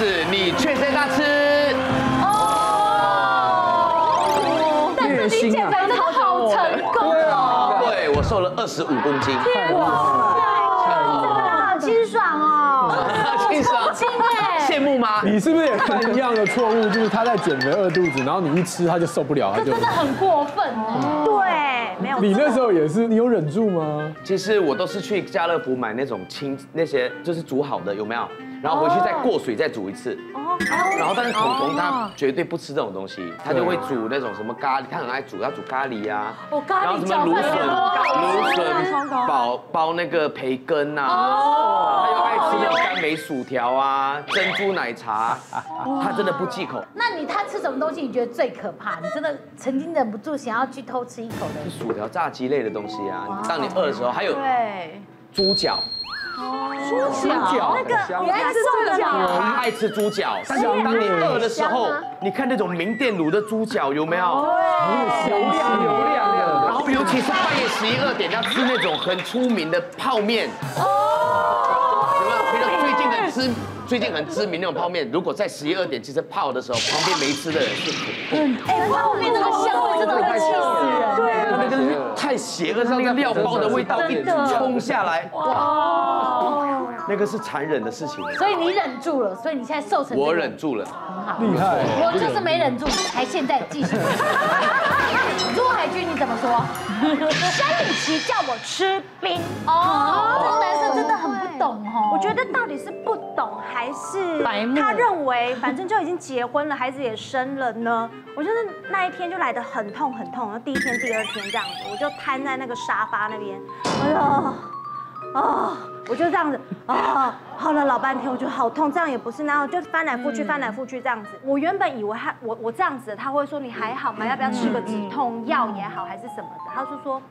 子，你却在那吃。哦，但是你减肥真的好成功哦。对，我瘦了二十五公斤。哇好清爽哦！清爽，羡慕吗？你是不是也犯一样的错误？就是他在减肥饿肚子，然后你一吃他就受不了，他就这真的很过分哦。对，没有错。你那时候也是，你有忍住吗？其实我都是去家乐福买那种清那些就是煮好的，有没有？然后回去再过水再煮一次。哦然后但是彤彤他绝对不吃这种东西，他就会煮那种什么咖喱，他很爱煮，他煮咖喱呀。哦咖喱然后什么芦笋、芦搅笋包包那个培根呐，哦他又爱吃那种甘梅薯条啊、珍珠奶茶，他真的不忌口。那你他吃什么东西你觉得最可怕？你真的曾经忍不住想要去偷吃一口的？薯条、炸鸡类的东西啊，当你饿的时候，还有对，猪脚，猪脚。那个你爱吃猪脚。他爱吃猪脚，但是当你饿的时候，你看那种名店卤的猪脚有没有？油亮油亮的，然后尤其是半夜十一二点要吃那种很出名的泡面，哦。有没有？觉得最近很知最近很知名那种泡面，如果在十一二点其实泡的时候，旁边没吃的人是很哎，泡面那个香味真的会气死人。对，那个是太邪恶，那个料包的味道一冲下来，哇，那个是残忍的事情。所以你忍住了，所以你现在瘦成这个我忍住了，很好。厉害，我就是没忍住，还现在继续。朱海军你怎么说？生理期叫我吃冰，哦，懂哦。我觉得到底是不懂还是他认为反正就已经结婚了，孩子也生了呢？我就是那一天就来得很痛很痛，然后第一天、第二天这样子，我就瘫在那个沙发那边，哎呀。啊！我就这样子啊，好了老半天，我觉得好痛，这样也不是，然后就翻来覆去，翻来覆去这样子。我原本以为他我我这样子，他会说你还好吗？要不要吃个止痛药也好，还是什么的？他就说，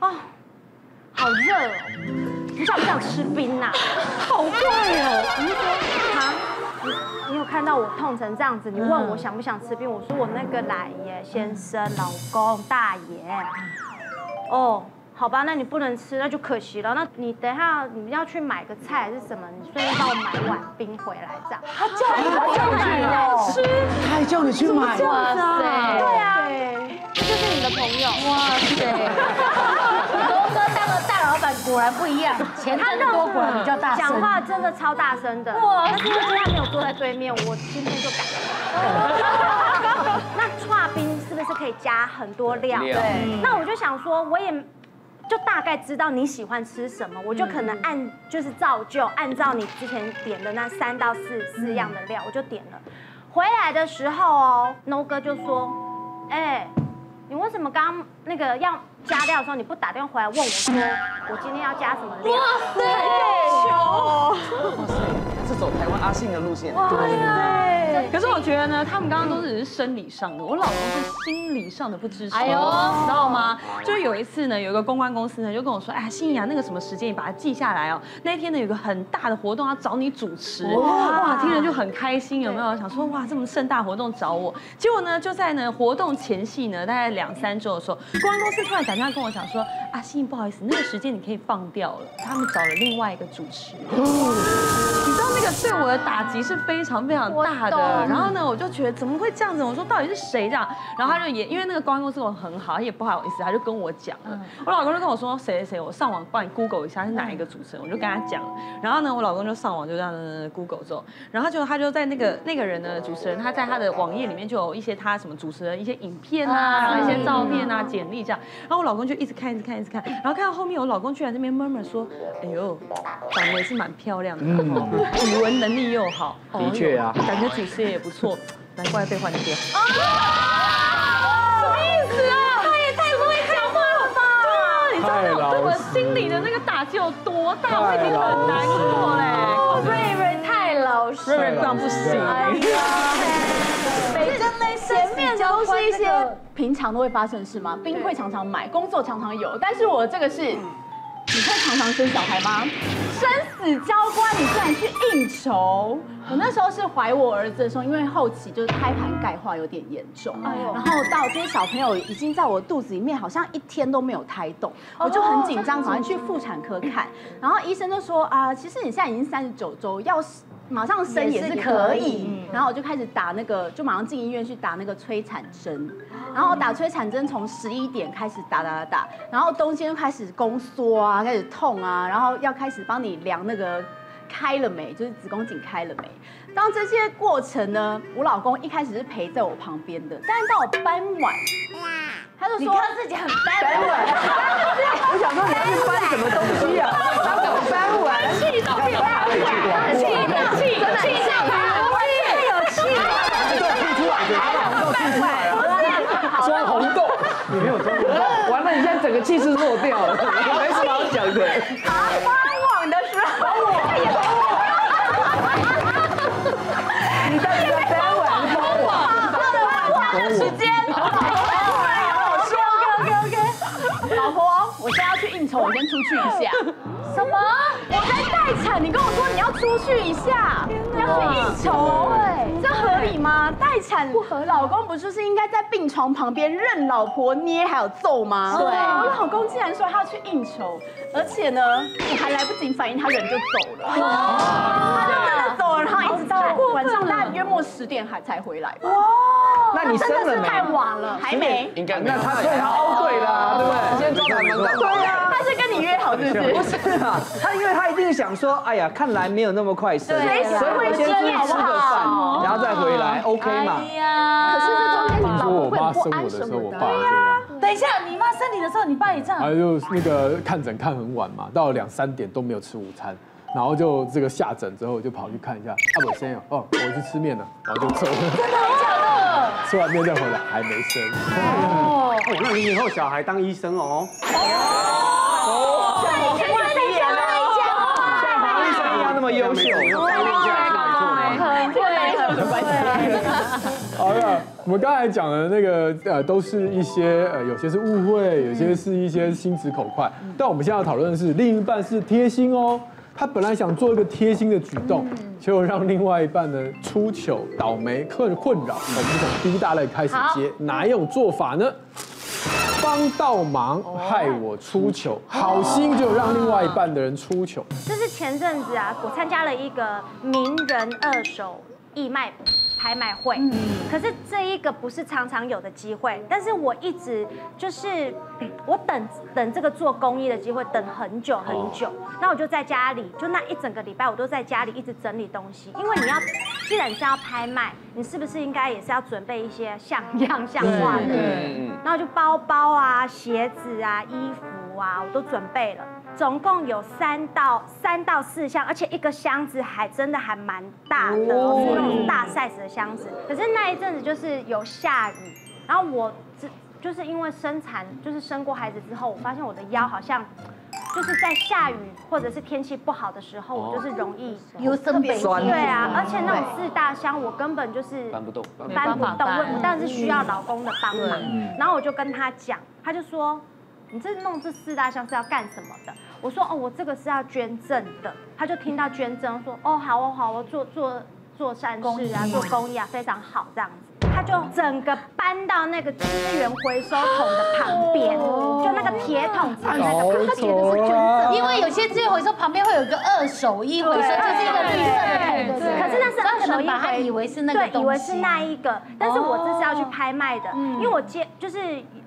哦，好热哦，你想不想吃冰呐？好怪哦！我就说啊，你你有看到我痛成这样子？你问我想不想吃冰？我说我那个奶爷，先生、老公、大爷。哦，好吧，那你不能吃，那就可惜了。那你等一下你要去买个菜还是什么？你顺便帮我买碗冰回来，这样。他叫你，他叫你要吃，他还叫你去买，哇塞，对啊，这就是你的朋友。哇塞，果然不一样，钱挣多果然比较大声。讲话真的超大声的，哇但是因为他没有坐在对面，我今天就改了。那串冰是不是可以加很多料？料对。那我就想说，我也就大概知道你喜欢吃什么，我就可能按就是照旧按照你之前点的那三到四四样的料，我就点了。回来的时候哦，No 哥就说，哎，你为什么刚刚那个要加料的时候，你不打电话回来问我说，我今天要加什么料？哇塞，他是走台湾阿信的路线，对，可是我觉得呢，他们刚刚都只是生理上的，我老公是心理上的不支持，哎呦。你知道吗？就是有一次呢，有一个公关公司呢就跟我说，哎，心怡啊，那个什么时间你把它记下来哦。那一天呢有个很大的活动要找你主持，哇，听了就很开心，有没有？想说哇，这么盛大活动找我，结果呢就在呢活动前夕呢，大概两三周的时候，公关公司突然打电话跟我讲说，啊，信怡不好意思，那个时间你可以放掉了，他们找了另外一个主持人。对我的打击是非常非常大的，然后呢，我就觉得怎么会这样子？我说到底是谁这样？然后他就也因为那个公关公司跟我很好，他也不好意思，他就跟我讲了。我老公就跟我说谁谁谁，我上网帮你 Google 一下是哪一个主持人，我就跟他讲了。然后呢，我老公就上网就这样 Google 之后，然后就他就在那个那个人呢主持人，他在他的网页里面就有一些他什么主持人一些影片啊，然后一些照片啊、简历这样。然后我老公就一直看一直看一直看，然后看到后面我老公居然在那边 murmur 说，哎呦，长得也是蛮漂亮的，哦 语文能力又好，哦的确啊感觉主持人也不错，难怪被换掉。什么意思啊？他也太不会讲话了吧？对啊，你知道那种对我心里的那个打击有多大？我已经很难过嘞。瑞瑞太老实，瑞瑞这样不行。北真类前面都是一些平常都会发生的事吗？冰会常常买，工作常常有，但是我这个是，你会常常生小孩吗？生死交关，你居然去应酬。我那时候是怀我儿子的时候，因为后期就是胎盘钙化有点严重，然后到这些小朋友已经在我肚子里面，好像一天都没有胎动，我就很紧张，赶快去妇产科看，然后医生就说啊，其实你现在已经三十九周，要马上生也是可以，然后我就开始打那个，就马上进医院去打那个催产针，然后打催产针从十一点开始打打打打，然后中间就开始宫缩啊，开始痛啊，然后要开始帮你量那个开了没，就是子宫颈开了没。当这些过程呢，我老公一开始是陪在我旁边的，但是到我傍晚，他就说自己很搬碗 我想说你要去搬什么东西啊？当我搬完，气到气到气到气到气有气，吐出来的，红豆吐出来了，装红豆，你没有装红豆，完了，你现在整个气势弱掉了，没什么好讲的。傍晚的我先出去一下。什么？我在待产，你跟我说你要出去一下，要去应酬，这合理吗？待产不合，老公不就是应该在病床旁边任老婆捏还有揍吗？对，我老公竟然说他要去应酬，而且呢，我还来不及反应，他人就走了。他就真的走了，然后一直到晚上大概约莫十点还才回来吧。那你生了没？太晚了，还没。应该那他所以他凹对了，对不对？他是跟你约好是不是？不是啊，他因为他一定想说，哎呀，看来没有那么快生，随时所以我先出去吃个饭，然后再回来，OK 嘛？呀，可是这中间你听说我老婆会不妈生我的安什么时候，我的？爸这样，等一下，你妈生你的时候，你爸也这样还。有那个看诊看很晚嘛，到了两三点都没有吃午餐，然后就这个下诊之后就跑去看一下，啊我生哦，哦我去吃面了，然后就走了，真的假的？吃完面再回来还没生，哦，那你以后小孩当医生哦。千万别讲像黄医生一样那么优秀，很会，很会。好了，我们刚才讲的那个呃，都是一些呃，有些是误会，有些是一些心直口快。但我们现在要讨论的是，另一半是贴心哦。他本来想做一个贴心的举动，结果让另外一半呢出糗、倒霉、困困扰。我们从第一大类开始接，哪一种做法呢？帮倒忙害我出糗，好心就让另外一半的人出糗。这是前阵子啊，我参加了一个名人二手义卖拍卖会，可是这一个不是常常有的机会，但是我一直就是嗯 我等等这个做公益的机会等很久很久，那我就在家里，就那一整个礼拜我都在家里一直整理东西，因为你要既然是要拍卖，你是不是应该也是要准备一些像样像化的？嗯嗯。然后就包包啊、鞋子啊、衣服啊，我都准备了，总共有三到三到四箱，而且一个箱子还真的还蛮大的，哦、是那种大 size 的箱子。可是那一阵子就是有下雨，然后我只就是因为生产，就是生过孩子之后，我发现我的腰好像。就是在下雨或者是天气不好的时候，我就是容易有生病酸对啊，而且那种四大箱，我根本就是搬不动，搬不动但是需要老公的帮忙。然后我就跟他讲，他就说：“你这弄这四大项是要干什么的？”我说：“哦，我这个是要捐赠的。”他就听到捐赠，说：“哦，好哦，好哦，做做做善事啊，做公益啊，非常好这样子。”他就整个搬到那个资源回收桶的旁边，就那个铁桶子的那个旁边。因为有些资源回收旁边会有一个二手衣回收，就是一个绿色的桶子。可是那是他可二手衣能把他以为是那个对，以为是那一个，但是我这是要去拍卖的，因为我接就是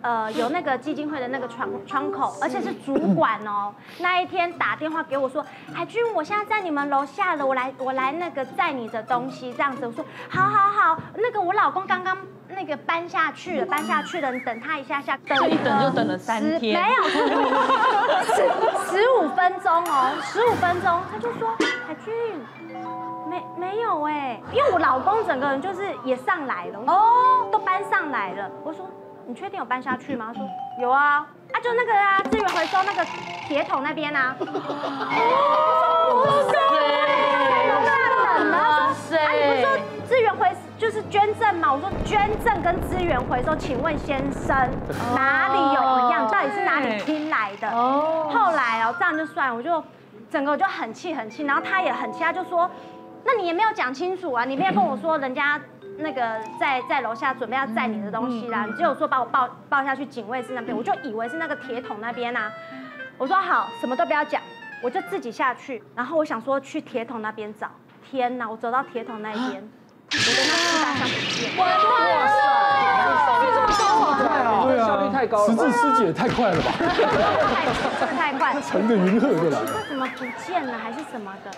呃有那个基金会的那个窗窗口，而且是主管哦。那一天打电话给我说，海军，我现在在你们楼下了，我来我来那个载你的东西这样子。我说好好好，那个我老公刚刚那个搬下去了，搬下去了，你等他一下下，等这一等就等了三天，没有十十五分钟哦，十五分钟，他就说海军。没没有哎，因为我老公整个人就是也上来了，哦，都搬上来了。我说你确定有搬下去吗？他说有啊，啊就那个啊，资源回收那个铁桶那边啊。哇塞！啊，你不是说资源回就是捐赠吗？我说捐赠跟资源回收，请问先生哪里有一样？到底是哪里听来的？哦。后来哦，这样就算了，我就整个我就很气很气，然后他也很气，他就说，那你也没有讲清楚啊，你没有跟我说人家。那个在在楼下准备要载你的东西啦，你只有说把我抱抱下去警卫室那边，我就以为是那个铁桶那边啊。我说好，什么都不要讲，我就自己下去。然后我想说去铁桶那边找，天哪！我走到铁桶那一边，我的那四大箱不见了。对啊，效率太高了实质师姐也太快了吧，太太快，乘着云鹤就来了。它怎么不见了还是什么的？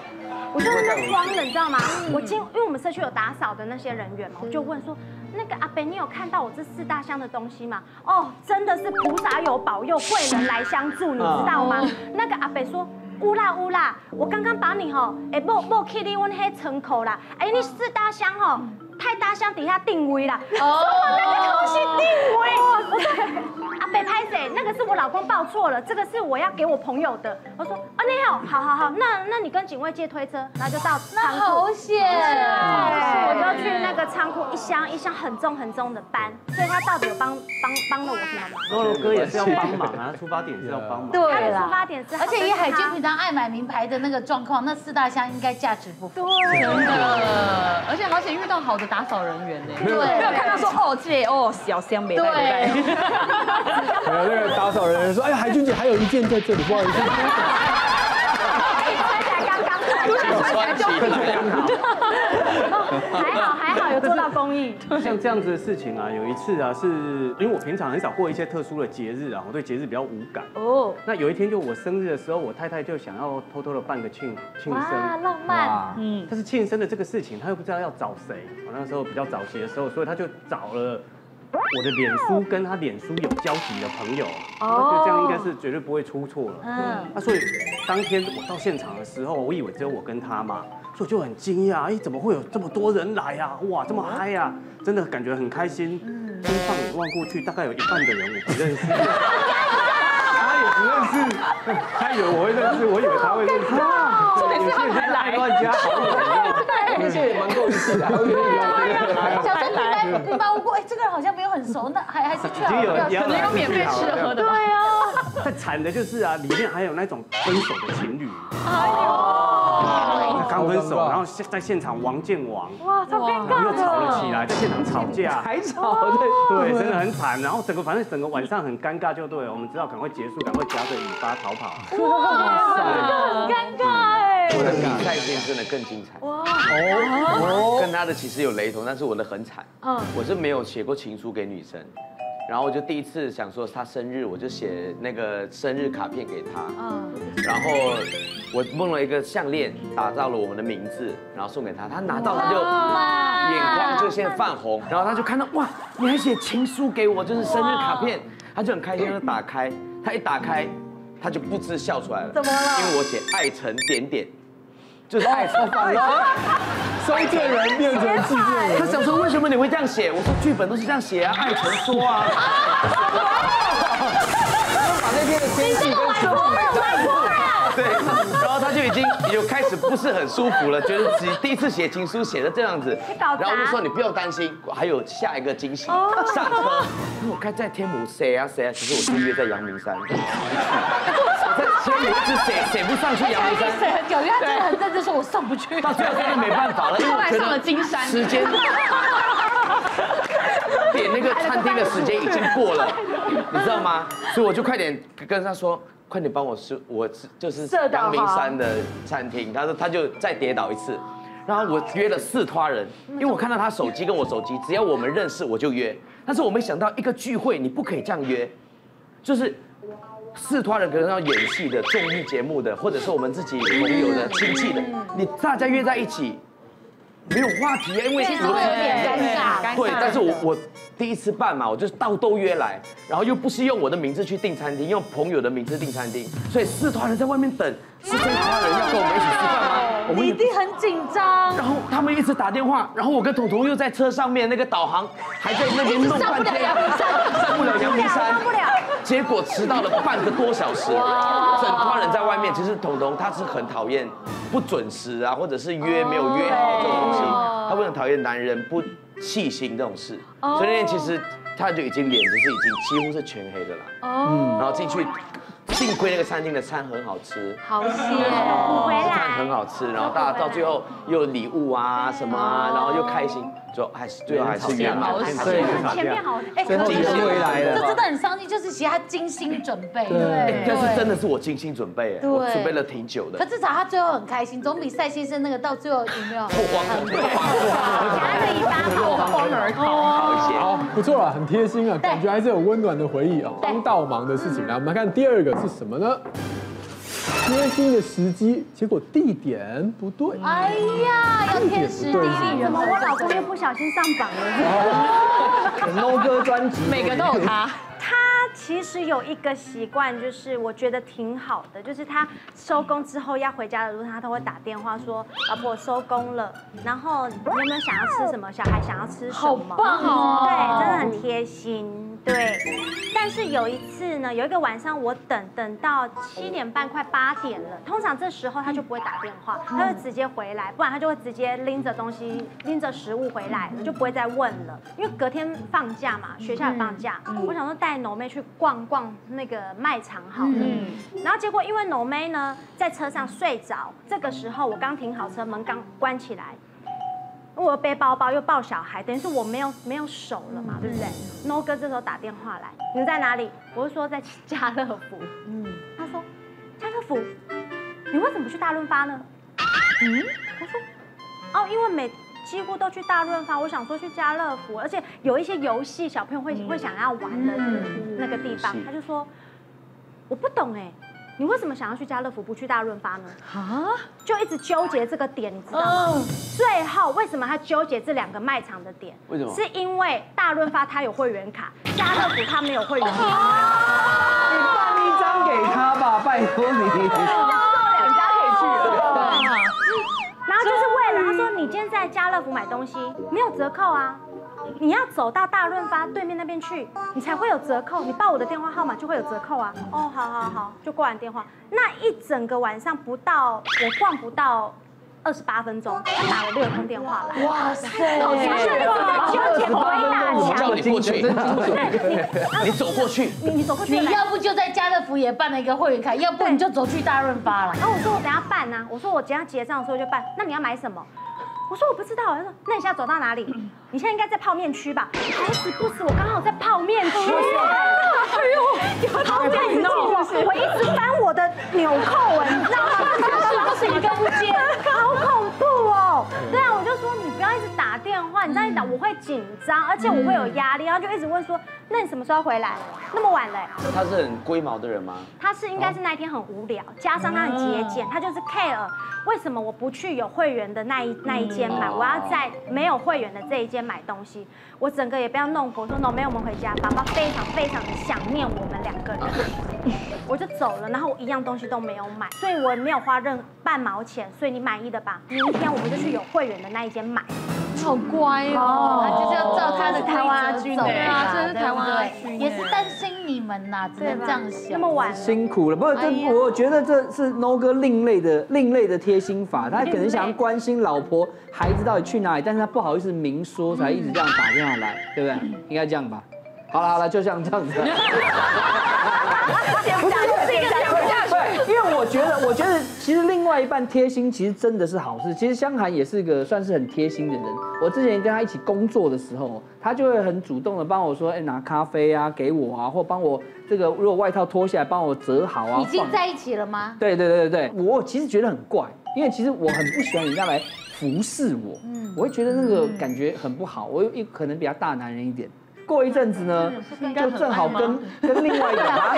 我就在那慌了，你知道吗？我今因为我们社区有打扫的那些人员嘛，我就问说，那个阿北，你有看到我这四大箱的东西吗？哦，真的是菩萨有保佑，贵人来相助，你知道吗？那个阿北说。乌啦有啦，我刚刚把你吼，哎，莫莫去你阮迄仓库啦，哎，你四大箱吼，太大箱底下定位啦，说 我那个东西定位，我说阿北拍谁？那个是我老公报错了，这个是我要给我朋友的。我说啊，你好，好好好，那那你跟警卫借推车，然后就到仓库。好险！我就去那个仓库，一箱一箱很重很重的搬，所以他到底有帮帮帮了我什么忙？罗罗哥也是要帮忙啊，出发点是要帮忙。他对的出发啦，点是，而且以海军平常爱买名牌的那个状况，那四大箱应该价值不菲。真的，而且好险遇到好的打扫人员呢，对没有看到说哦这哦小香没带 没有那个打扫人员说，哎呀，海军姐还有一件在这里，不好意思。穿起来刚刚好，穿起来还好还好有做到公益。像这样子的事情啊，有一次啊，是因为我平常很少过一些特殊的节日啊，我对节日比较无感。哦，那有一天就我生日的时候，我太太就想要偷偷的办个庆庆哇，生。浪漫。嗯，但是庆生的这个事情，她又不知道要找谁。我那时候比较早期的时候，所以她就找了我的脸书跟他脸书有交集的朋友，我觉得这样应该是绝对不会出错了。嗯，那所以当天我到现场的时候，我以为只有我跟他嘛，所以我就很惊讶，哎，怎么会有这么多人来啊？哇，这么嗨呀、真的感觉很开心。真放眼望过去，大概有一半的人我不认识，他也不认识，他以为我会认识，我以为他会认识。重点是他来乱加好友，那些也蛮够义气的，还会愿意让小时候平白平白无故，哎，这个人好像没有很熟，那还还是去已经有好可可能有免费吃喝的吧。对啊，太惨的就是啊，里面还有那种分手的情侣，哦刚分手，然后现在现场王见王，哇，超尴尬又吵了。起来，在现场吵架。还吵对，对，真的很惨。然后整个反正整个晚上很尴尬，就对了。我们知道赶快结束，赶快夹着尾巴逃跑。哇很尴尬哎。我的比赛经真的更精彩。哇哦跟他的其实有雷同，但是我的很惨。嗯我是没有写过情书给女生，然后我就第一次想说她生日，我就写那个生日卡片给她。嗯，然后我弄了一个项链，打造了我们的名字，然后送给她。她拿到她就眼眶就先泛红，然后她就看到哇，你还写情书给我，就是生日卡片，她就很开心的打开。她一打开，她就不知笑出来了。怎么了因为我写爱成点点，就是爱成。收件人变成寄件人，他想说为什么你会这样写？我说剧本都是这样写啊，爱成说啊。把那天的天气跟车子买在对，然后他就已经有开始不是很舒服了，觉得自己第一次写情书写的这样子，然后就说你不用担心，还有下一个惊喜。上车，我开在天母谁啊谁啊，其实我是约在阳明山。我在天母一直写 写不上去阳明山，写很久，因为他真的很认真说，我上不去。到最后真的没办法了，因为我上了得金山时间点那个餐厅的时间已经过了，你知道吗？所以我就快点跟他说，快点帮我是，我是就是阳明山的餐厅。他说他就再跌倒一次，然后我约了四拖人，因为我看到他手机跟我手机，只要我们认识我就约。但是我没想到一个聚会你不可以这样约，就是。四拖人可能要演戏的、综艺节目的，或者是我们自己朋友的、亲戚的，你大家约在一起，没有话题啊，因为其实会有点尴尬。对，但是我我第一次办嘛，我就是到都约来，然后又不是用我的名字去订餐厅，用朋友的名字订餐厅，所以四团人在外面等，是这一团人要跟我们一起吃饭吗？我们一定很紧张。然后他们一直打电话，然后我跟彤彤又在车上面，那个导航还在那边弄半天，上不了阳明山，上不了结果迟到了半个多小时，整团人在外面。其实彤彤他是很讨厌不准时啊，或者是约没有约好这种东西，他会很讨厌男人不细心这种事，所以那天其实他就已经脸就是已经几乎是全黑的了。然后进去幸亏那个餐厅的餐很好吃，好谢，补回餐很。好吃，然后大家到最后又有礼物啊什么啊，然后又开心，就还是最后还是圆满。对，前面好，哎，可精心回来了这真的很伤心，就是其实他精心准备，对但是真的是我精心准备，对我准备了挺久的。可至少他最后很开心，总比赛先生那个到最后有没有？不慌的，夹着尾巴跑慌而逃。好一些。好，不错啊，很贴心啊，感觉还是有温暖的回忆啊，帮倒忙的事情。来，我们来看第二个是什么呢？贴心的时机，结果地点不对。哎呀，要天时地利人和。怎么我老公又不小心上榜了？No 哥专辑，每个都有他。他其实有一个习惯，就是我觉得挺好的，就是他收工之后要回家的路上，他都会打电话说：“老婆，我收工了，然后你有没有想要吃什么？小孩想要吃什么？”好棒哦对，真的很贴心。对，但是有一次呢，有一个晚上我等等到七点半快八点了，通常这时候他就不会打电话，他会直接回来，不然他就会直接拎着东西拎着食物回来了，就不会再问了。因为隔天放假嘛，学校也放假，我想说带农妹去逛逛那个卖场好了。然后结果因为农妹呢在车上睡着，这个时候我刚停好车，门刚关起来。我又背包包又抱小孩，等于是我没有没有手了嘛，对不对？No 哥这时候打电话来，你在哪里？我就说在家乐福。嗯，他说家乐福，你为什么不去大润发呢？嗯，我说哦，因为每几乎都去大润发，我想说去家乐福，而且有一些游戏小朋友会会想要玩的那个地方，他就说我不懂哎。你为什么想要去家乐福不去大润发呢？啊，就一直纠结这个点，你知道吗？最后为什么他纠结这两个卖场的点？为什么是因为大润发他有会员卡，家乐福他没有会员卡。你办一张给他吧，拜托你。两家可以去了。然后就是为了他说你今天在家乐福买东西没有折扣啊，你要走到大润发对面那边去，你才会有折扣。你报我的电话号码就会有折扣啊。哦，好好好，就挂完电话，那一整个晚上不到，我逛不到。二十八分钟，他打了六通电话来，哇塞！我就一直在纠结鬼打我墙叫。你过去，你走过去，你你走过去，你要不就在家乐福也办了一个会员卡，要不你就走去大润发了。然后我说我等下办呐、我说我等下结账的时候就办。那你要买什么？我说我不知道。他说那你现在走到哪里？你现在应该在泡面区吧？好死不死，我刚好在泡面区。哎呦，好面区！我一直翻我的纽扣哎，你知道吗？是不是一根筋？好恐怖哦！对啊，我就说你不要一直打电话，你这样一打我会紧张，而且我会有压力，然后就一直问说，那你什么时候回来？那么晚了。他是很龟毛的人吗？他是应该是那一天很无聊，加上他很节俭，他就是 care 为什么我不去有会员的那一那一间买，我要在没有会员的这一间买东西，我整个也不要弄活，说 no 没有我们回家，爸爸非常非常的想念我们两个人，我就走了，然后我一样东西都没有买，所以我没有花任半毛钱，所以你满意的吧？明天我们就去有会员的那一间买。好乖哦，他就是要照他的台湾阿军走对啊真的是台湾阿军也是担心你们呐，只能这样想。那么晚，辛苦了，不过这我觉得这是 No 哥另类的另类的贴心法，他可能想要关心老婆孩子到底去哪里，但是他不好意思明说，才一直这样打电话来，对不对？应该这样吧？好了好了，就像这样子。不是对，因为我觉得，我觉得其实另外一半贴心，其实真的是好事。其实香涵也是个算是很贴心的人。我之前跟他一起工作的时候，他就会很主动的帮我说，哎，拿咖啡啊给我啊，或帮我这个如果外套脱下来帮我折好啊。已经在一起了吗？对对对对对，我其实觉得很怪，因为其实我很不喜欢人家来服侍我，嗯我会觉得那个感觉很不好。我有一可能比较大男人一点。过一阵子呢，就正好跟跟另外一个 啊，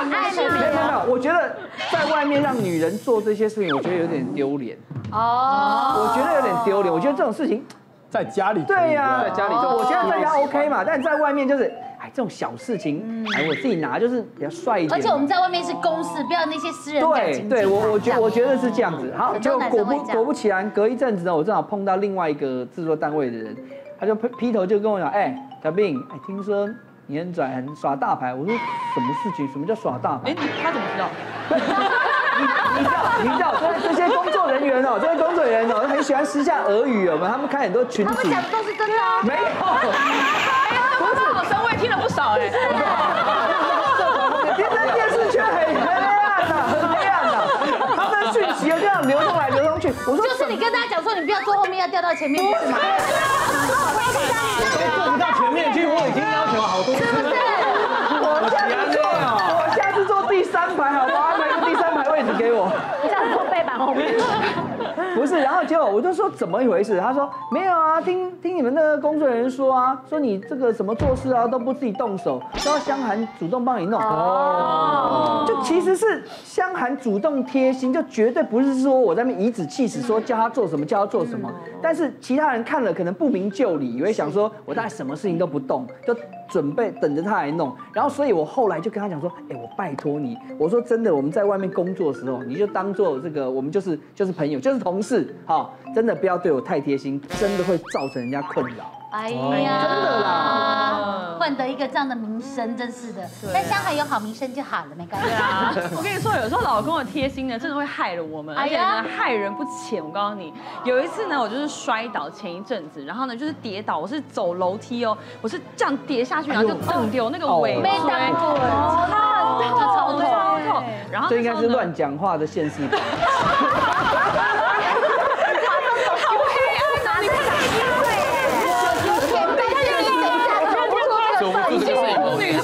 很爱没有没有没有，我觉得在外面让女人做这些事情，我觉得有点丢脸。哦，我觉得有点丢脸。我觉得这种事情，在家里对呀、在家里就我觉得在家 OK 嘛，但在外面就是，哎，这种小事情，哎，我自己拿就是比较帅一点。而且我们在外面是公事，不要那些私人感对情。对，我我觉我觉得是这样子。好，很多结果果不果不其然，隔一阵子呢，我正好碰到另外一个制作单位的人，就劈劈头就跟我讲，哎，小兵，哎，听说你很拽，很耍大牌。我说，什么事情？什么叫耍大牌？哎，他怎么知道？你知道，你知道，这些工作人员哦，这些工作人员哦，很喜欢私下俄语，有没有？他们开很多群组，他们讲的都是真的啊。没有。哎呀，他们好深，我也听了不少哎。哈哈！在电视圈很黑暗的，很黑暗的。他们的讯息就这样流通来流通去。我说，就是你跟大家讲说，你不要坐后面，要调到前面。不是。坐不到前面去，我已经要求好多次了。我下次坐，我下次坐第三排好吗？安排个第三排位置给我。下次坐背板后面。不是，然后结果我就说怎么一回事？他说没有啊，听听你们那个工作人员说啊，说你这个什么做事啊都不自己动手，都要香涵主动帮你弄。哦，就其实是香涵主动贴心，就绝对不是说我在那边颐指气使说叫他做什么叫他做什么。但是其他人看了可能不明就里，以为想说我大概什么事情都不动，就准备等着他来弄。然后所以我后来就跟他讲说，哎，我拜托你，我说真的，我们在外面工作的时候，你就当做这个我们就是就是朋友，就是同事，好，真的不要对我太贴心，真的会造成人家困扰。哎呀，真的啦，换得一个这样的名声，真是的。但香海有好名声就好了，没关系。我跟你说，有时候老公的贴心呢，真的会害了我们，而且呢，害人不浅。我告诉你，有一次呢，我就是摔倒，前一阵子，然后呢，就是跌倒，我是走楼梯哦，我是这样跌下去，然后就蹬掉那个尾椎，超痛，超痛，超痛。然后这应该是乱讲话的现实版。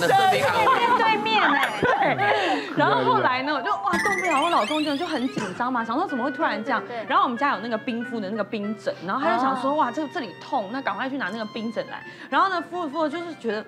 然后后来呢，我就哇动不了，我老公就就很紧张嘛，想说怎么会突然这样？然后我们家有那个冰敷的那个冰枕，然后他就想说哇这这里痛，那赶快去拿那个冰枕来。然后呢敷着敷着就是觉得。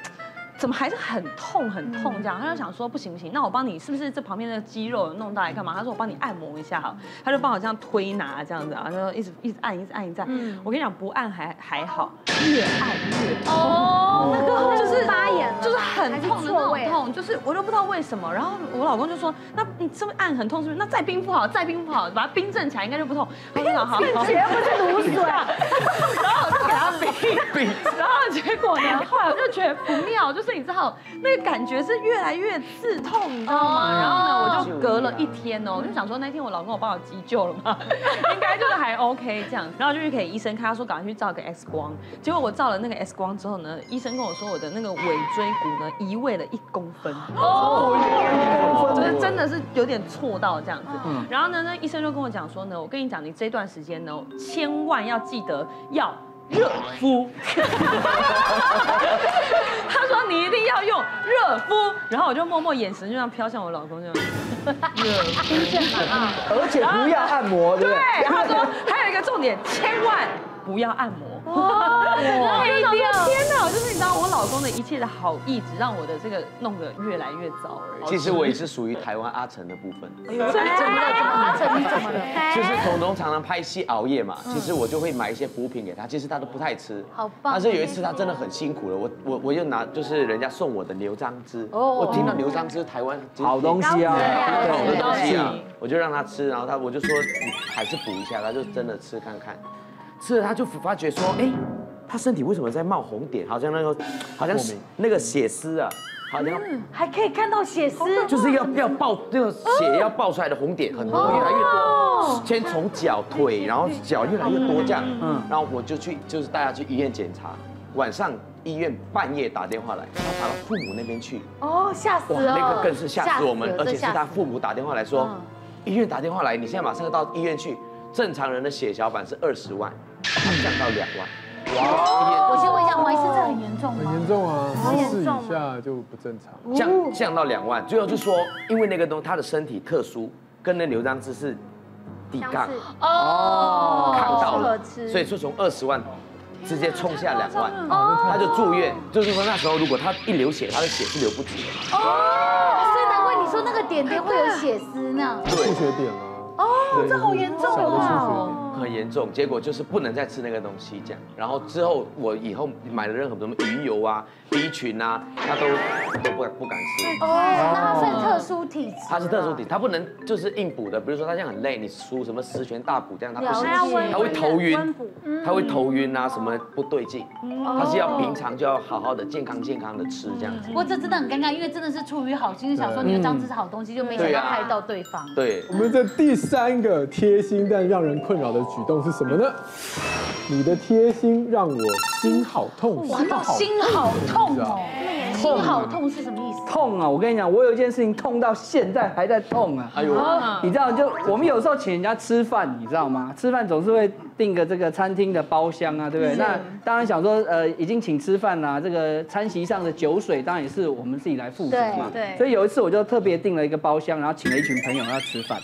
怎么还是很痛很痛这样？他就想说不行不行，那我帮你是不是这旁边的肌肉弄到来干嘛？他说我帮你按摩一下哈，他就帮我这样推拿这样子啊，他说一直一直按一直按一直按。我跟你讲不按还还好，越按越痛哦，那个就是发炎，就是很痛的那种痛，就是我都不知道为什么。然后我老公就说，那你这么按很痛是不是？那再冰敷好，再冰敷好，把它冰镇起来应该就不痛。他说好好，全部 是卤水。然后我就给他冰 冰，然后结果呢，后来我就觉得不妙，就是。你知道那个感觉是越来越刺痛，你知道吗？然后呢，我就隔了一天哦，我就想说那天我老公我帮我急救了嘛，应该就是还 OK 这样。然后就去给医生看，他说赶快去照个 X 光。结果我照了那个 X 光之后呢，医生跟我说我的那个尾椎骨呢移位了一公分，哦，就是真的是有点错到这样子。然后呢，那医生就跟我讲说呢，我跟你讲，你这段时间呢，千万要记得要。热敷，他说你一定要用热敷，然后我就默默眼神就这样飘向我老公这样，热敷。啊，而且不要按摩，对不对？对，他说还有一个重点，千万不要按摩。哇！天哪！就是你知道，我老公的一切的好意，只让我的这个弄得越来越糟而已。其实我也是属于台湾阿成的部分。真的？阿成你怎么了？就是彤彤常常拍戏熬夜嘛，其实我就会买一些补品给他，其实他都不太吃。好棒！但是有一次他真的很辛苦了，我我我又拿就是人家送我的牛樟汁，我听到牛樟汁台湾好东西啊，好的东西啊，我就让他吃，然后他我就说还是补一下，他就真的吃看看。吃了他就发觉说，哎，他身体为什么在冒红点？好像那个，好像是那个血丝啊，好像还可以看到血丝，就是要要爆那个血要爆出来的红点很多，越来越多。先从脚腿，然后脚越来越多这样，嗯，然后我就去就是带他去医院检查，晚上医院半夜打电话来，他打到父母那边去，哦，吓死了，那个更是吓死我们，而且是他父母打电话来说，医院打电话来，你现在马上要到医院去，正常人的血小板是二十万。降到两万，哇！我先问一下，黄医师，这很严重吗？很严重啊，四以下就不正常。降降到两万，最后就说，因为那个东西他的身体特殊，跟那牛樟芝是抵抗哦，抗到了，所以说从二十万直接冲下两万，他就住院。就是说那时候如果他一流血，他的血是流不止的。哦，所以难怪你说那个点点会有血丝那样。出血点啊。哦，这好严重啊！很严重，结果就是不能再吃那个东西，这样。然后之后我以后买了任何什么鱼油啊、B 群啊，他都都不不敢吃。哦，那他是特殊体质。他是特殊体，他不能就是硬补的。比如说他这样很累，你输什么十全大补这样，他不行，他会头晕，他会头晕啊，什么不对劲。他是要平常就要好好的健康健康的吃这样子。不过这真的很尴尬，因为真的是出于好心，想说你有张这是好东西，就没想到害到对方。对，我们这第三个贴心但让人困扰的举动是什么呢？你的贴心让我心好痛，心好痛哦，心好痛是什么意思？痛啊！我跟你讲，我有一件事情痛到现在还在痛啊！哎呦，你知道，就我们有时候请人家吃饭，你知道吗？吃饭总是会订个这个餐厅的包厢啊，对不对？那当然想说，呃，已经请吃饭啦，这个餐席上的酒水当然也是我们自己来负责嘛。对对所以有一次我就特别订了一个包厢，然后请了一群朋友要吃饭，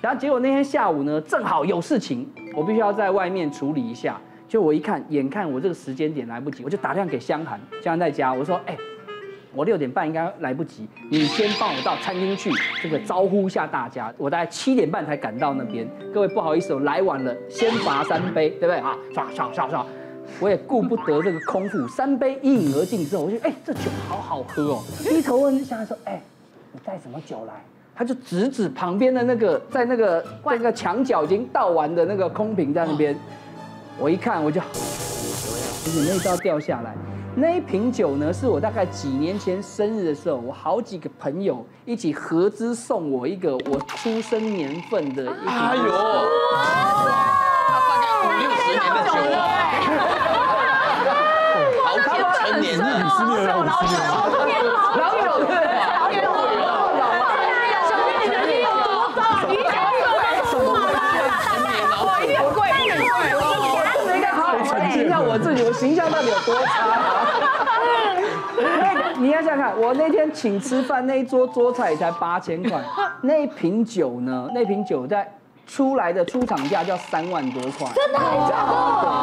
然后结果那天下午呢，正好有事情，我必须要在外面处理一下。就我一看，眼看我这个时间点来不及，我就打电话给香涵，香涵在家，我说，哎、我六点半应该来不及，你先帮我到餐厅去，这个招呼一下大家。我大概七点半才赶到那边，各位不好意思，我来晚了，先罚三杯，对不对啊？刷刷刷刷，我也顾不得这个空腹，三杯一饮而尽之后，我就哎、这酒好好喝哦，低头问香涵说，哎、你带什么酒来？他就指指旁边的那个，在那个在那个墙角已经倒完的那个空瓶在那边，我一看我就，眼泪都要掉下来。那一瓶酒呢，是我大概几年前生日的时候，我好几个朋友一起合资送我一个我出生年份的一瓶。哎呦，那大概五六十年的酒啊，好几成年了。五十年了，五十年了。老友对不对？老友小妹你人有多糟？你讲什么成年老酒，我贵，我应该好好澄清一下我自己，我形象到底有多差。那个你要想想看，我那天请吃饭那一桌桌菜才八千块，那一瓶酒呢？那瓶酒在出来的出厂价叫三万多块，真的假的？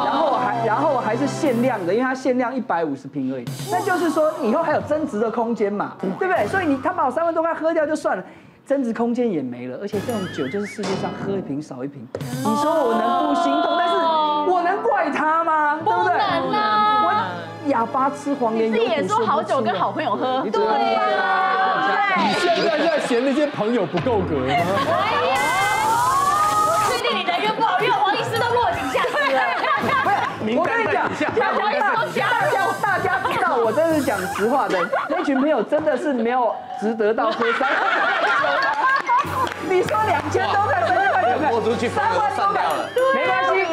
然后还然后还是限量的，因为它限量一百五十瓶而已。那就是说以后还有增值的空间嘛，对不对？所以你他把我三万多块喝掉就算了。增值空间也没了，而且这种酒就是世界上喝一瓶少一瓶，你说我能不心痛？能怪他吗？对不对？能啊我哑巴吃黄连，自己也说好酒跟好朋友喝，对呀，你现在在嫌那些朋友不够格吗？确定你人缘不好，因为黄医师都落井下石了。我跟你讲，大家大家大家知道，我真是讲实话的，那群朋友真的是没有值得到喝三万。你说两千多块，三千块有没有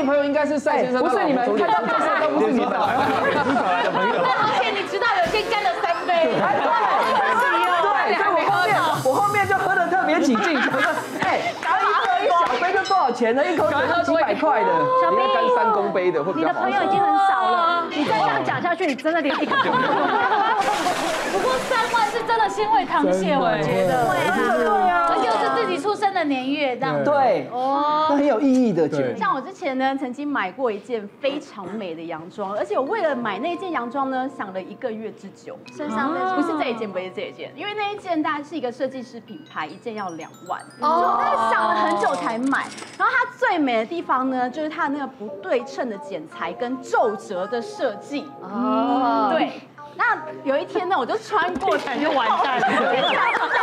朋友应该是赛先生，不是你们，看到这些都不是你们。那好险，你知道有先干了三杯，对，所以我后面我后面就喝的特别起劲，想说，哎，然后一小杯就多少钱呢？一口酒就几百块的。小应该干三，公杯的会比你的朋友已经很少了，你再这样讲下去，你真的连一个都没有。不过三万是真的欣慰淌血，我觉得。对啊，的年月，这样子。对，哦，那很有意义的像我之前呢，曾经买过一件非常美的洋装，而且我为了买那件洋装呢，想了一个月之久。身上那不是这一件，不是这一件，因为那一件大概是一个设计师品牌，一件要两万，哦。所以我真的想了很久才买。然后它最美的地方呢，就是它的那个不对称的剪裁跟皱褶的设计。哦，对，那有一天呢，我就穿过去就完蛋了，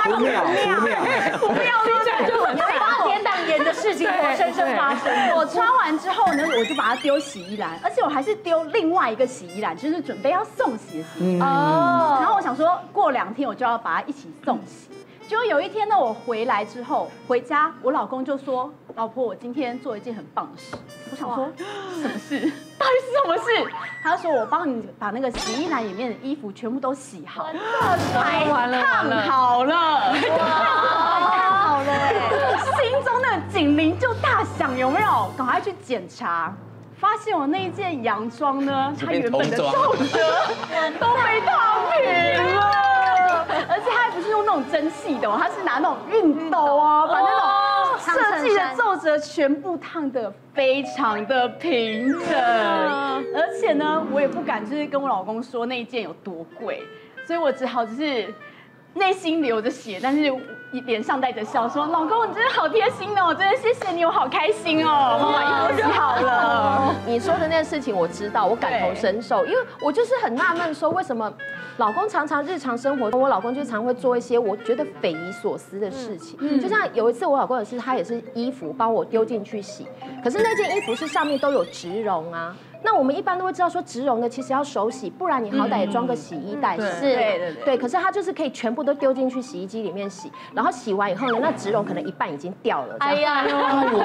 不妙，不妙。不妙，听起来就很有一八点档演的事情活生生发生。我穿完之后呢，我就把它丢洗衣篮，而且我还是丢另外一个洗衣篮，就是准备要送洗的洗衣篮。哦，然后我想说，过两天我就要把它一起送洗。结果有一天呢，我回来之后回家，我老公就说：“老婆，我今天做一件很棒的事。”我想说，什么事？到底是什么事？他说：“我帮你把那个洗衣篮里面的衣服全部都洗好，还完了完烫了好了。”好了哎，心中的警铃就大响，有没有？赶快去检查，发现我那一件洋装呢，它原本的皱褶 都被烫平了，用那种蒸汽的哦，它是拿那种熨斗啊，把那种设计的皱褶全部烫的非常的平整，而且呢，我也不敢就是跟我老公说那一件有多贵，所以我只好就是。内心流着血，但是脸上带着笑，说：“老公，你真的好贴心哦，真的谢谢你，我好开心哦，我把衣服洗好了。你说的那件事情我知道，我感同身受，因为我就是很纳闷，说为什么老公常常日常生活中，我老公就常会做一些我觉得匪夷所思的事情。就像有一次我老公也是，他也是衣服帮我丢进去洗，可是那件衣服是上面都有植绒啊。那我们一般都会知道说植绒的其实要手洗，不然你好歹也装个洗衣袋，对是，对对对对。可是它就是可以全部都丢进去洗衣机里面洗，然后洗完以后呢，那植绒可能一半已经掉了，哎呀，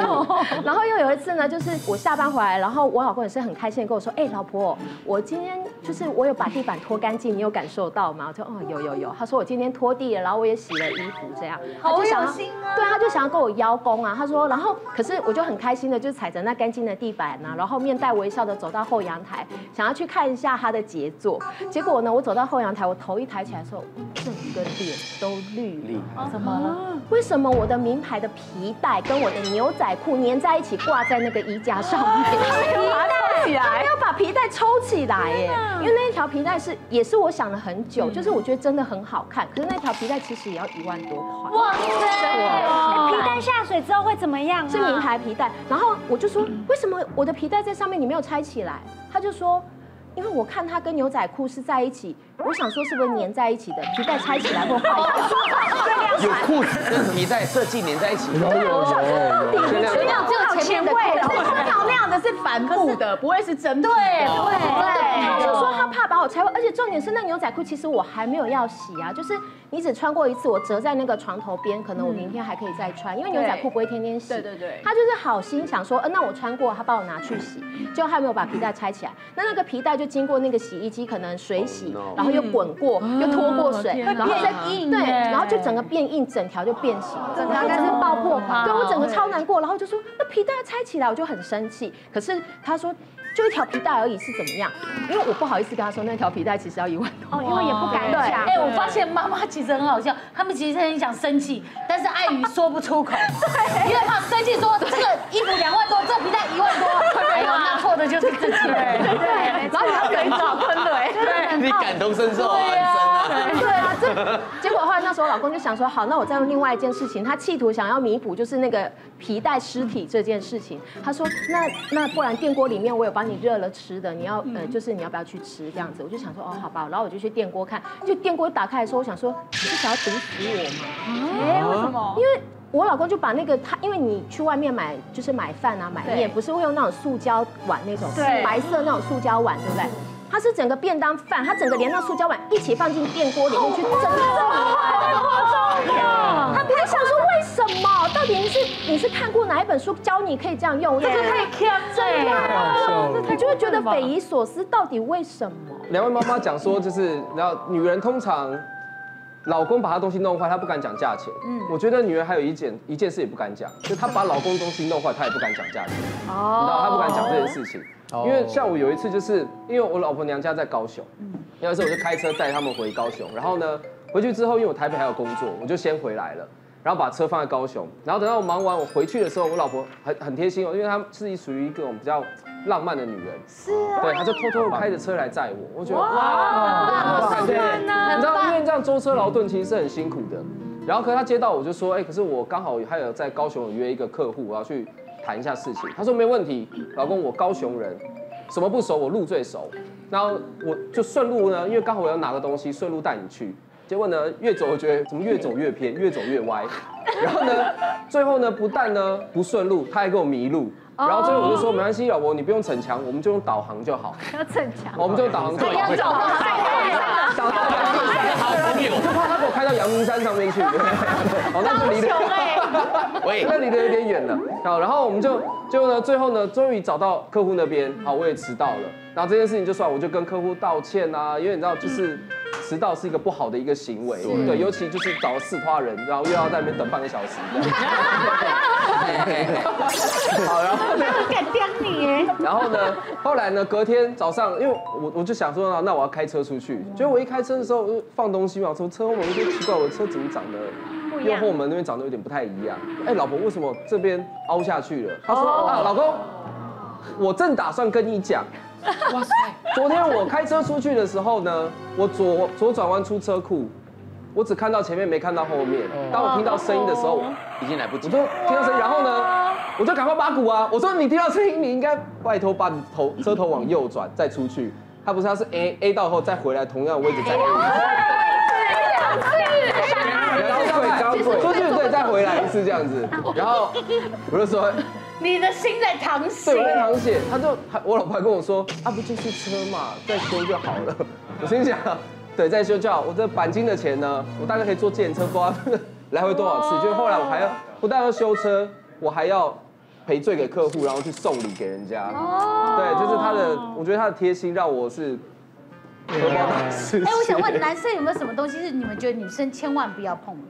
然后又有一次呢，就是我下班回来，然后我老公也是很开心的跟我说，哎，老婆，我今天就是我有把地板拖干净，你有感受到吗？我说，哦，有有有。他说我今天拖地了，然后我也洗了衣服，这样，他就想要心啊对，他就想要跟我邀功啊。他说，然后可是我就很开心的，就踩着那干净的地板呢、然后面带微笑的走到后阳台，想要去看一下他的杰作。结果呢，我走到后阳台，我头一抬起来的时候，整个脸都绿了。怎么了？为什么我的名牌的皮带跟我的牛仔裤粘在一起挂在那个衣架上面？皮带起来，要把皮带抽起来耶！因为那一条皮带是也是我想了很久，就是我觉得真的很好看，可是那条皮带其实也要一万多块。哇塞！皮带下水之后会怎么样啊？是名牌皮带，然后我就说为什么我的皮带在上面你没有拆起起来？他就说。因为我看他跟牛仔裤是在一起，我想说是不是粘在一起的，皮带拆起来会坏掉。有裤子跟皮带设计粘在一起。有有有有，没有，只有前面的扣子。通常那样的是帆布的，不会是真皮的。对对，他就说他怕把我拆坏，而且重点是那牛仔裤其实我还没有要洗啊，就是你只穿过一次，我折在那个床头边，可能我明天还可以再穿，因为牛仔裤不会天天洗。对对对他就是好心想说，呃，那我穿过，他帮我拿去洗，结果他没有把皮带拆起来，那那个皮带就经过那个洗衣机，可能水洗，然后又滚过，又拖过水，然后再硬对，然后就整个变硬，整条就变形，整条个整个爆破，对我整个超难过，然后就说那皮带要拆起来，我就很生气。可是他说就一条皮带而已是怎么样？因为我不好意思跟他说那条皮带其实要一万多。哦，因为也不敢对讲。哎，我发现妈妈其实很好笑，他们其实很想生气，但是碍于说不出口，因为怕生气说这个衣服两万多，这皮带一万多，哎呦，那错的就是自己。对，然后你要人找坤对，对。你感同身受啊，很深啊。对啊，这结果后来那时候老公就想说，好，那我再用另外一件事情，他企图想要弥补，就是那个皮带尸体这件事情。他说，那那不然电锅里面我有帮你热了吃的，你要呃，就是你要不要去吃这样子？我就想说，哦，好吧，然后我就去电锅看，就电锅打开的时候，我想说，你是想要毒死我吗？哎，为什么？因为我老公就把那个他，因为你去外面买就是买饭啊买面，不是会用那种塑胶碗那种对白色那种塑胶碗，对不对？它是整个便当饭，它整个连那塑胶碗一起放进电锅里面去蒸哦他他想说为什么？到底你是你是看过哪一本书教你可以这样用？这个可以真了你就会觉得匪夷所思，到底为什么？两位妈妈讲说，就是然后女人通常老公把她东西弄坏，她不敢讲价钱。嗯，我觉得女人还有一件一件事也不敢讲，就她把老公东西弄坏，她也不敢讲价钱。哦，你知道她不敢讲这件事情。因为像我有一次，就是因为我老婆娘家在高雄，有一次我就开车带他们回高雄，然后呢回去之后，因为我台北还有工作，我就先回来了。然后把车放在高雄，然后等到我忙完我回去的时候，我老婆很很贴心哦，因为她自己属于一个比较浪漫的女人，是啊，对，她就偷偷开着车来载我，我觉得哇，感觉你知道，因为这样舟车劳顿其实是很辛苦的。然后可是她接到我就说，哎，可是我刚好还有在高雄有约一个客户，我要去谈一下事情。他说没问题，老公我高雄人，什么不熟我路最熟，然后我就顺路呢，因为刚好我要拿个东西，顺路带你去。结果呢，越走我觉得怎么越走越偏，越走越歪。然后呢，最后呢，不但呢不顺路，他还给我迷路。然后最后我就说没关系，老婆你不用逞强，我们就用导航就好。要逞强。我们就用导航就好。要找到导航阳明山，好朋友我就怕他给我开到阳明山上面去。好，那就离得，喂那离得有点远了。好，然后我们就就呢，最后呢，终于找到客户那边。好，我也迟到了。然后这件事情就算，我就跟客户道歉啊，因为你知道，就是迟到是一个不好的一个行为，对，尤其就是找了四拖人，然后又要在那边等半个小时。好，然后呢？敢刁你耶！然后呢？后来呢？隔天早上，因为我我就想说，那我要开车出去。结果我一开车的时候我就放东西嘛，从车后门我就奇怪，我的车怎么长得右后门那边长得有点不太一样？哎，老婆，为什么这边凹下去了？他说啊，老公，我正打算跟你讲。哇塞！昨天我开车出去的时候呢，我左左转弯出车库，我只看到前面，没看到后面。当我听到声音的时候，已经来不及我。就听到声音，然后呢，我就赶快把鼓啊！我说你听到声音，你应该拜托把你头车头往右转再出去。他不是，他是 A A 到后再回来同样的位置再 A。高贵高贵，出去对，再回来一次这样子。然后我就说，你的心在淌血。对，我在淌血。他就还我老婆还跟我说，啊，不就是车嘛，再修就好了。我心想，对，再修就好。我这钣金的钱呢，我大概可以坐电车，不知道来回多少次。就后来我还要不但要修车，我还要赔罪给客户，然后去送礼给人家。哦，对，就是他的，我觉得他的贴心让我是。哎，我想问男生有没有什么东西是你们觉得女生千万不要碰的？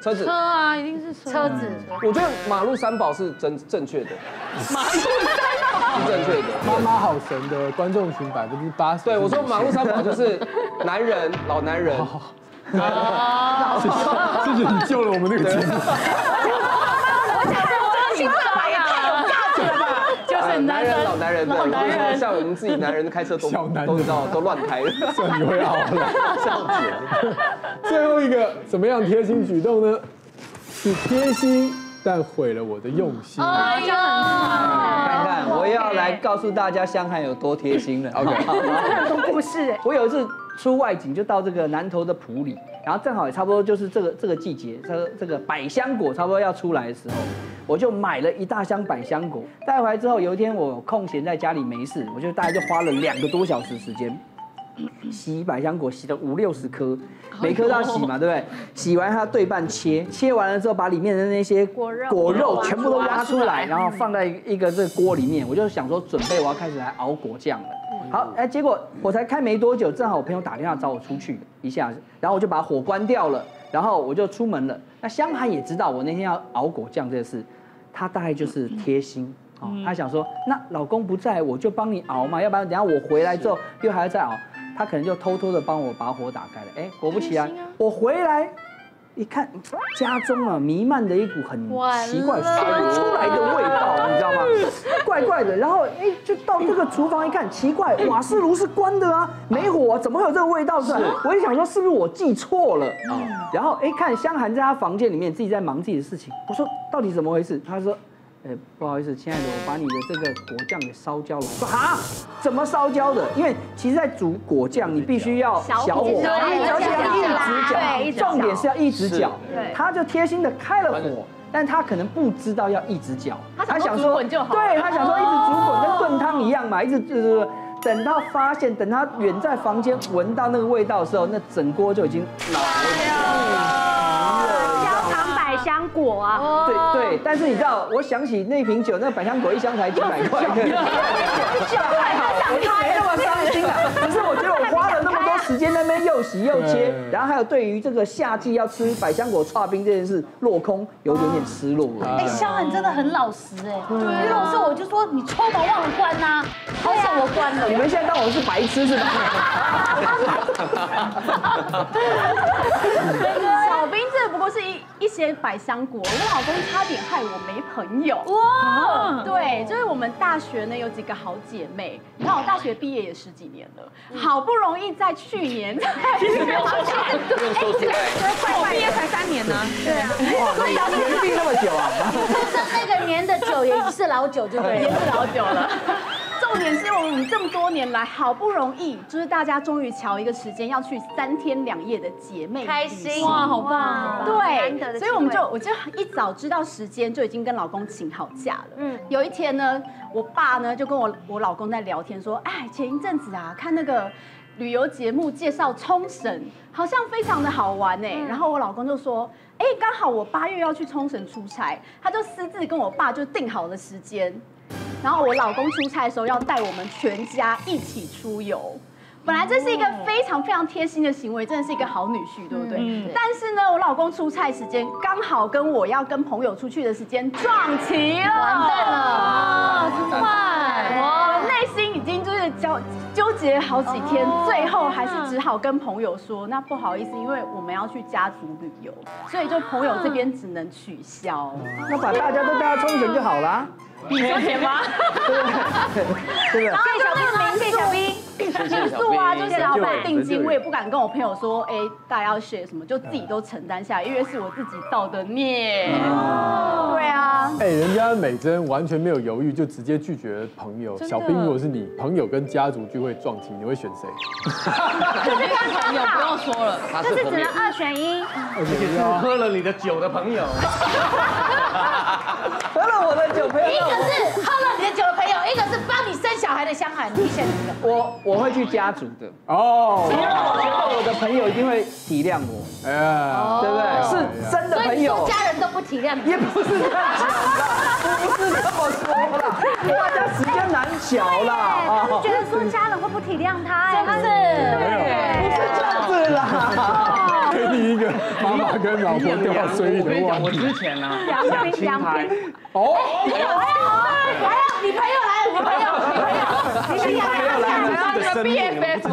车子。车啊，一定是车子。我觉得马路三宝是正正确的。马路三宝是正确的。妈妈好神的观众群百分之八十。对，我说马路三宝就是男人，老男人。啊！谢谢你救了我们那个节目。男人老男人对，像我们自己男人开车都都知道都乱开，算你会好了，这样子。最后一个怎么样贴心举动呢？是贴心，但毁了我的用心。哎呀，看看，我要来告诉大家香汉有多贴心了。OK，很多故事。我有一次出外景，就到这个南投的埔里，然后正好也差不多就是这个这个季节，这这个百香果差不多要出来的时候。我就买了一大箱百香果，带回来之后，有一天我空闲在家里没事，我就大概就花了两个多小时时间，洗百香果，洗了五六十颗，每颗都要洗嘛，对不对？洗完它对半切，切完了之后，把里面的那些果肉果肉全部都挖出来，然后放在一个这锅里面，我就想说准备我要开始来熬果酱了。好，哎，结果我才开没多久，正好我朋友打电话找我出去一下，然后我就把火关掉了，然后我就出门了。那香涵也知道我那天要熬果酱这件事。他大概就是贴心哦，他想说，那老公不在，我就帮你熬嘛，要不然等下我回来之后又还要再熬，他可能就偷偷的帮我把火打开了。哎，果不其然，我回来一看，家中啊弥漫着一股很奇怪酸出来的味道，你知道吗？怪怪的。然后哎，就到这个厨房一看，奇怪，瓦斯炉是关的啊，没火，怎么会有这个味道？是，我一想说是不是我记错了啊？然后哎，看香涵在他房间里面自己在忙自己的事情，我说。到底怎么回事？他说：“哎，不好意思，亲爱的，我把你的这个果酱给烧焦了。”说啊，怎么烧焦的？因为其实，在煮果酱，你必须要小火，而且要一直搅，重点是要一直搅。他就贴心的开了火，但他可能不知道要一直搅，他想说滚就好。对他想说一直煮滚，跟炖汤一样嘛，一直就是等到发现，等他远在房间闻到那个味道的时候，那整锅就已经老了。香果啊，对对，但是你知道，我想起那瓶酒，那百香果一箱才几百块，酒太好，我就没那么伤心了。可是我觉得我时间那边又洗又切，然后还有对于这个夏季要吃百香果刨冰这件事落空，有点点失落。哎，肖恩真的很老实哎，对，如果是我就说你抽毛忘了关呐，好想我关了。你们现在当我是白痴是吧？小兵这不过是一一些百香果，我老公差点害我没朋友哇！对，就是我们大学呢有几个好姐妹，你看我大学毕业也十几年了，好不容易在去年，其实不用说出来，不用说出来，我毕业才三年呢，对啊，哇，延毕那么久啊，那个年的酒也是老酒，就对，也是老酒了。重点是我们这么多年来好不容易，就是大家终于瞧一个时间要去三天两夜的姐妹开心。哇，好棒！对，所以我们就我就一早知道时间就已经跟老公请好假了。嗯，有一天呢，我爸呢就跟我我老公在聊天说，哎，前一阵子啊看那个旅游节目介绍冲绳，好像非常的好玩哎。然后我老公就说，哎，刚好我八月要去冲绳出差，他就私自跟我爸就定好了时间。然后我老公出差的时候要带我们全家一起出游，本来这是一个非常非常贴心的行为，真的是一个好女婿，对不对？但是呢，我老公出差时间刚好跟我要跟朋友出去的时间撞齐了，完蛋了，怎么办？就是纠纠结好几天，最后还是只好跟朋友说，那不好意思，因为我们要去家族旅游，所以就朋友这边只能取消。那把大家都带到冲绳就好了。你说钱吗？对然后小兵，谢谢小兵，民宿啊，就是老板定金，我也不敢跟我朋友说，哎，大家要 share 什么，就自己都承担下，因为是我自己造的孽。对啊。哎，人家美珍完全没有犹豫，就直接拒绝朋友。小兵，如果是你，朋友跟家族聚会撞期，你会选谁？肯定是朋友，不用说了。这是只能二选一。而且是喝了你的酒的朋友。喝了我的酒。朋友，一个是喝了你的酒的朋友，一个是帮你生小孩的香海，你选哪个。我我会去家族的，哦，因为我觉得我的朋友一定会体谅我，哎，对不对？是真的朋友，家人都不体谅你，也不是这样讲的，不是这么说啦，大家时间难巧啦。啊，觉得说家人会不体谅他，哎，他是不是这样子啦。给你一个妈妈跟老婆掉到水里的问题。之前呢杨养青冰杨苔，哦，你有来了，你朋友来了，你朋友，你朋友，你是养没有来这是个生命。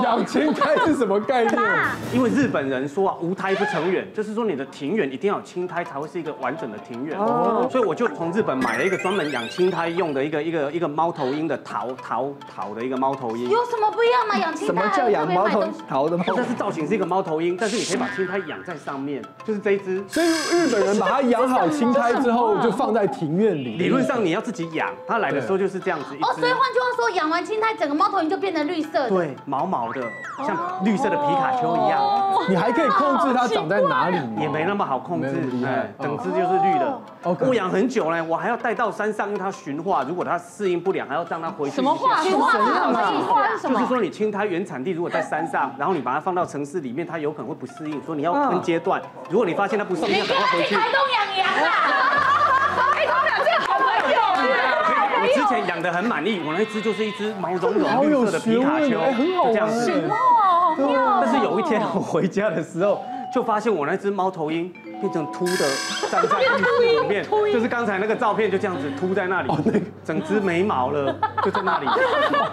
养青苔是什么概念？因为日本人说啊，无苔不成园，就是说你的庭院一定要有青苔才会是一个完整的庭院。哦，所以我就从日本买了一个专门养青苔用的一个一个一个猫头鹰的桃桃桃的一个猫头鹰。有什么不一样吗？养青苔什么叫养猫头桃的猫头它？是造型是一个猫头鹰，但是你可以把青苔养在上面，就是这一只。所以日本人把它养好青苔之后，就放在庭院里。理论上你要自己养，它来的时候就是这样子哦，所以。换句话说，养完青苔，整个猫头鹰就变成绿色的。对，毛毛的，像绿色的皮卡丘一样，你还可以控制它长在哪里也没那么好控制哎，整只就是绿的。我养很久呢，我还要带到山上，因为它驯化，如果它适应不良，还要让它回去。什么话？驯化是什么？就是说，你青苔原产地如果在山上，然后你把它放到城市里面，它有可能会不适应，所以你要分阶段。如果你发现它不适应，要赶快回去。台东养羊啦。哎，他们俩这个好朋友我之前养得很满意，我那只就是一只毛茸茸绿色的皮卡丘，很好玩就这样子。哦，但是有一天我回家的时候，就发现我那只猫头鹰变成秃的，站在浴室里面，就是刚才那个照片就这样子秃在那里，整只没毛了，就在那里。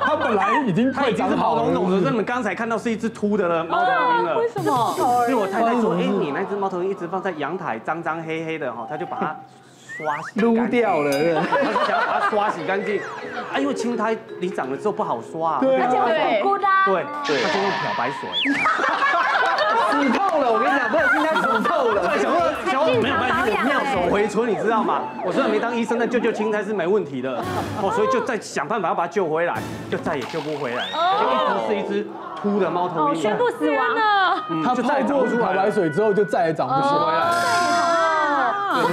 它本来已经快它已经是长好，毛茸茸的，但你们刚才看到是一只秃的了猫头鹰了。为什么？因为我太太说，哎，你那只猫头鹰一直放在阳台，脏脏黑黑的哈，她就把它刷洗撸干净掉了，对不对她就想要把它刷洗干净。啊，因为青苔你长了之后不好刷啊。对啊而且会鼓鼓的啊。对对，她就用漂白水。死透了，我跟你讲，不能青苔死透了。对，小二小二没有办法，我妙手回春，你知道吗？我虽然没当医生，但救救青苔是没问题的。哦，所以就再想办法要把它救回来，就再也救不回来，就一直是一只秃的猫头鹰。宣布死亡。了它泡过漂白。水之后，就再也长不出来了。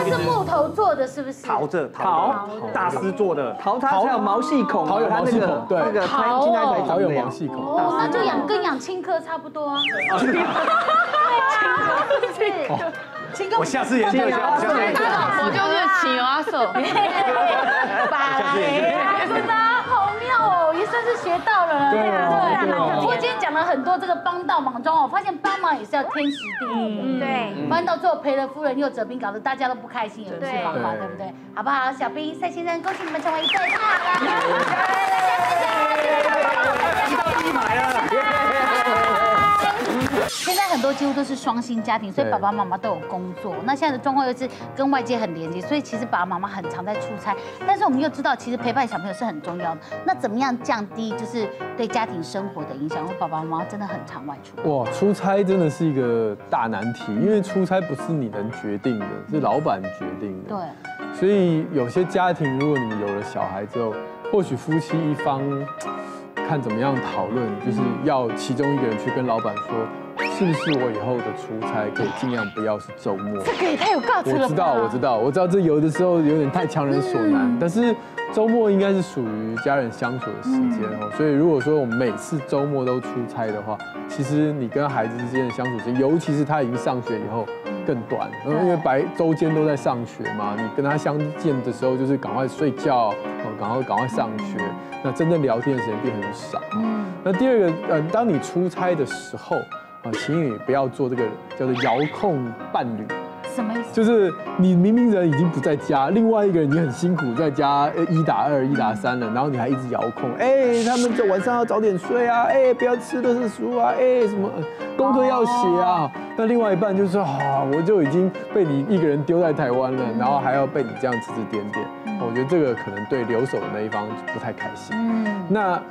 是木头做的，是不是？陶这陶大师做的，陶它才有毛细孔，陶有毛细孔对。那个它青苔才它有毛细孔。哦，那就养跟养青稞差不多啊。青 稞我下次研究一下，我下次研究一下。我就是企鹅阿寿。巴也算是学到了。对啊对不过今天讲了很多这个帮倒忙中哦，我发现帮忙也是要天时地利。对，不然到最后赔了夫人又折兵，搞得大家都不开心，也不是方法，对对不对？好不好？小兵、赛先生，恭喜你们成为一对，太好了排了。现在很多几乎都是双薪家庭，所以爸爸妈妈都有工作。那现在的状况又是跟外界很连接，所以其实爸爸妈妈很常在出差。但是我们又知道，其实陪伴小朋友是很重要的。那怎么样降低就是对家庭生活的影响？因为爸爸妈妈真的很常外出。哇，出差真的是一个大难题，因为出差不是你能决定的，是老板决定的。对，所以有些家庭，如果你们有了小孩之后，或许夫妻一方看怎么样讨论，就是要其中一个人去跟老板说，是不是我以后的出差可以尽量不要是周末。这个也太有 guts 了！我知道，我知道，我知道这有的时候有点太强人所难，但是周末应该是属于家人相处的时间哦。所以如果说我们每次周末都出差的话，其实你跟孩子之间的相处时间，尤其是他已经上学以后更短，因为白周间都在上学嘛，你跟他相见的时候就是赶快睡觉，哦，赶快赶快上学，那真正聊天的时间变很少。嗯，那第二个，呃，当你出差的时候，啊，请你不要做这个叫做遥控伴侣。什么意思？就是你明明人已经不在家，另外一个人已经很辛苦在家呃一打二、一打三了，然后你还一直遥控，哎，他们这晚上要早点睡啊，哎，不要吃的是书啊，哎，什么呃功课要写啊。那另外一半就说啊，我就已经被你一个人丢在台湾了，然后还要被你这样指指点点，我觉得这个可能对留守的那一方不太开心。嗯那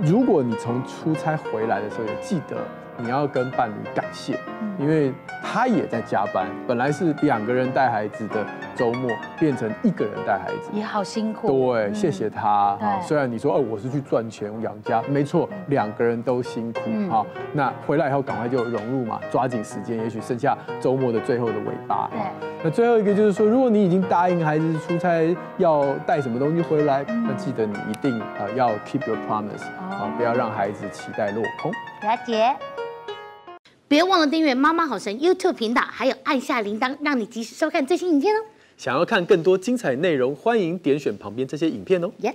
如果你从出差回来的时候，也记得你要跟伴侣感谢，因为他也在加班。本来是两个人带孩子的，周末变成一个人带孩子。也好辛苦。对，谢谢他。对好虽然你说哦，我是去赚钱养家，没错，两个人都辛苦。好，那回来以后赶快就融入嘛，抓紧时间，也许剩下周末的最后的尾巴。对。那最后一个就是说，如果你已经答应孩子出差要带什么东西回来，那记得你一定呃要 keep your promise 啊，不要让孩子期待落空。了解。别忘了订阅妈妈好神 YouTube 频道，还有按下铃铛，让你及时收看最新影片哦。想要看更多精彩内容，欢迎点选旁边这些影片哦。耶。